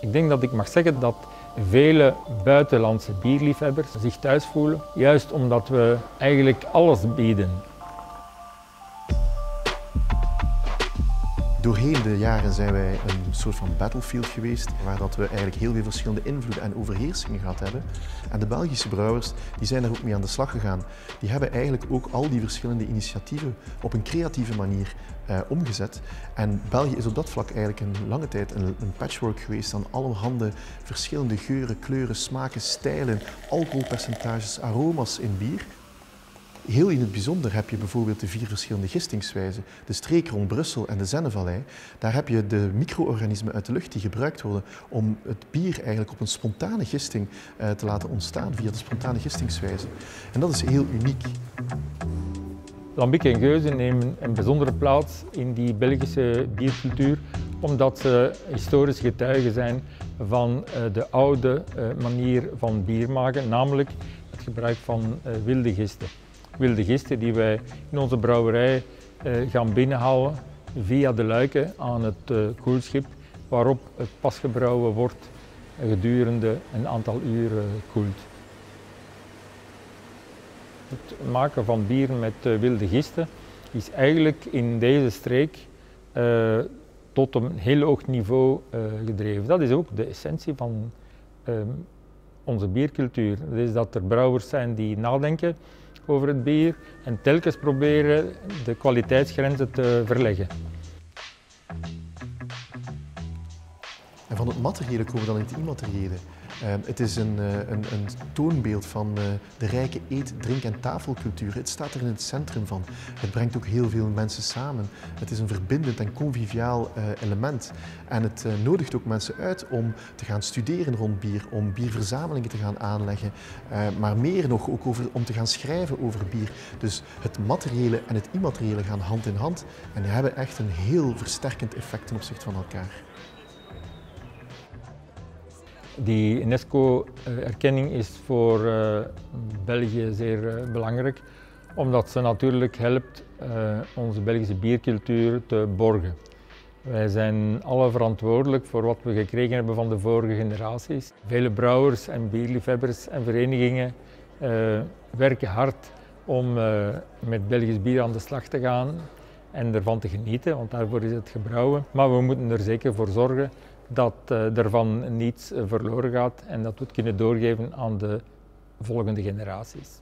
Ik denk dat ik mag zeggen dat vele buitenlandse bierliefhebbers zich thuis voelen, juist omdat we eigenlijk alles bieden. Doorheen de jaren zijn wij een soort van battlefield geweest, waar dat we eigenlijk heel veel verschillende invloeden en overheersingen gehad hebben. En de Belgische brouwers die zijn daar ook mee aan de slag gegaan. Die hebben eigenlijk ook al die verschillende initiatieven op een creatieve manier eh, omgezet. En België is op dat vlak eigenlijk een lange tijd een, een patchwork geweest aan allerhande verschillende geuren, kleuren, smaken, stijlen, alcoholpercentages, aroma's in bier. Heel in het bijzonder heb je bijvoorbeeld de vier verschillende gistingswijzen. De streek rond Brussel en de Zennevallei. Daar heb je de micro-organismen uit de lucht die gebruikt worden om het bier eigenlijk op een spontane gisting eh, te laten ontstaan via de spontane gistingswijze. En dat is heel uniek. Lambiek en Geuze nemen een bijzondere plaats in die Belgische biercultuur, omdat ze historisch getuigen zijn van eh, de oude eh, manier van bier maken, namelijk het gebruik van wilde gisten wilde gisten die wij in onze brouwerij eh, gaan binnenhalen via de luiken aan het eh, koelschip waarop het pas gebrouwen wordt gedurende een aantal uur koelt. Het maken van bier met eh, wilde gisten is eigenlijk in deze streek tot een heel hoog niveau gedreven. Dat is ook de essentie van ehm, onze biercultuur. Dat is dat er brouwers zijn die nadenken over het bier en telkens proberen de kwaliteitsgrenzen te verleggen. Het materiële komen dan in het immateriële. Ehm, het is een, eh, een, een toonbeeld van eh, de rijke eet-, drink- en tafelcultuur. Het staat er in het centrum van. Het brengt ook heel veel mensen samen. Het is een verbindend en conviviaal eh, element. En het nodigt ook mensen uit om te gaan studeren rond bier, om bierverzamelingen te gaan aanleggen, maar meer nog ook over, om te gaan schrijven over bier. Dus het materiële en het immateriële gaan hand in hand en hebben echt een heel versterkend effect ten opzichte van elkaar. Die UNESCO-erkenning is voor uh, België zeer uh, belangrijk, omdat ze natuurlijk helpt uh, onze Belgische biercultuur te borgen. Wij zijn alle verantwoordelijk voor wat we gekregen hebben van de vorige generaties. Vele brouwers en bierliefhebbers en verenigingen werken hard om met Belgisch bier aan de slag te gaan en ervan te genieten, want daarvoor is het gebrouwen. Maar we moeten er zeker voor zorgen dat uh, ervan niets verloren gaat en dat we het kunnen doorgeven aan de volgende generaties.